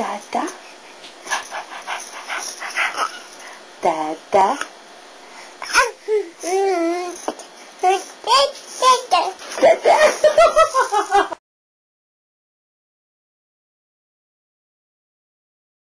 Dada. Dada.